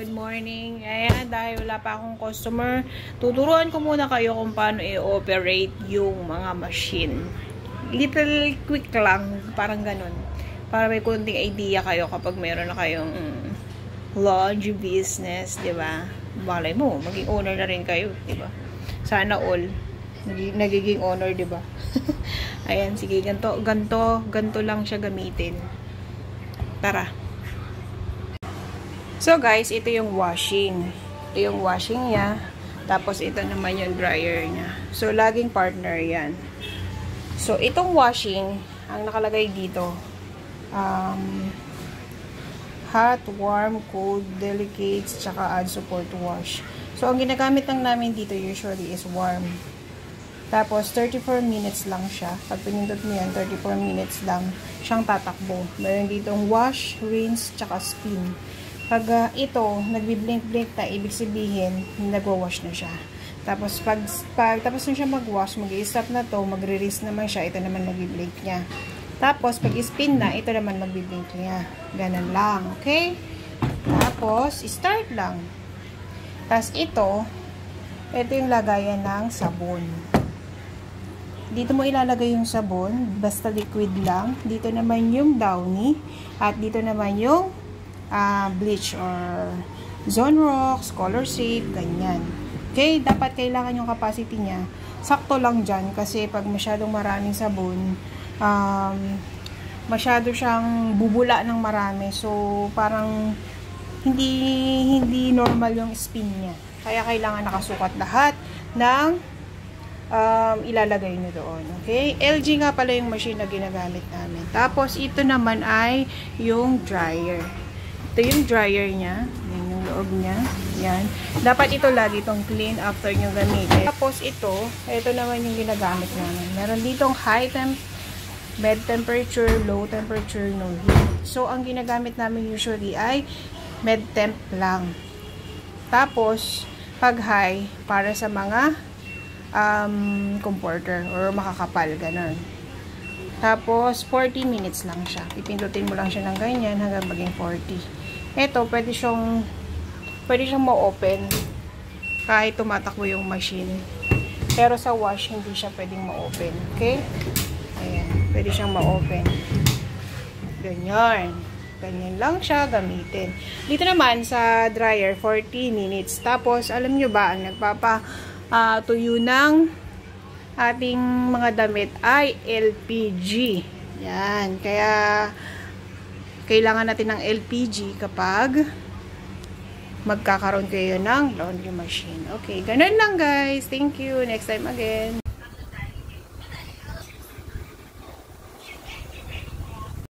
good morning. Ayan, dahil wala pa akong customer, tuturuan ko muna kayo kung paano i-operate yung mga machine. Little quick lang, parang ganun. Para may kunting idea kayo kapag meron na kayong laundry business, di ba? Malay mo, maging owner na rin kayo, di ba? Sana all. Nagiging owner, di ba? Ayan, sige, ganto, ganto, ganto lang siya gamitin. Tara. So guys, ito yung washing. Ito yung washing niya. Tapos ito naman yung dryer niya. So laging partner yan. So itong washing, ang nakalagay dito, um, hot, warm, cold, delicate, tsaka add support wash. So ang ginagamit lang namin dito usually is warm. Tapos, 34 minutes lang siya. Pag pinindot mo yan, 34 minutes lang siyang tatakbo. Meron ditong wash, rinse, tsaka spin. Pag uh, ito, nagbi-blink-blink na, ibig sabihin, nagwa-wash na siya. Tapos, pag, pag tapos na siya mag-wash, mag-i-stop na to, magre-release naman siya, ito naman magbi-blink niya. Tapos, pag spin na, ito naman magbi-blink niya. Ganun lang, okay? Tapos, start lang. Tapos, ito, ito yung lagayan ng sabon. Dito mo ilalagay yung sabon, basta liquid lang. Dito naman yung downy, at dito naman yung uh, bleach or zone rocks, color safe, ganyan. Okay, dapat kailangan yung capacity niya. Sakto lang dyan kasi pag masyadong maraming sabon, um, masyado siyang bubula ng marami. So, parang hindi hindi normal yung spin niya. Kaya kailangan nakasukat lahat ng um, ilalagay nyo doon. Okay? LG nga pala yung machine na ginagamit namin. Tapos, ito naman ay yung dryer. Ito yung dryer niya. Yan yung loob niya. Yan. Dapat ito lagi itong clean after nyo gamitin. Tapos ito, ito naman yung ginagamit namin. Meron ditong high temp, bed temperature, low temperature, no heat. So, ang ginagamit namin usually ay med temp lang. Tapos, pag high, para sa mga um, comforter or makakapal, ganun. Tapos, 40 minutes lang siya. Pipindutin mo lang siya ng ganyan hanggang maging 40. Ito, pwede siyang pwede siyang ma-open kahit tumatakbo yung machine. Pero sa wash, hindi siya pwedeng ma-open. Okay? Ayan. Pwede siyang ma-open. Ganyan. Ganyan lang siya gamitin. Dito naman sa dryer, 40 minutes. Tapos, alam nyo ba, ang nagpapa uh, ng ating mga damit ay LPG. Yan. Kaya, kailangan natin ng LPG kapag magkakaroon kayo ng laundry machine. Okay, ganun lang guys. Thank you. Next time again.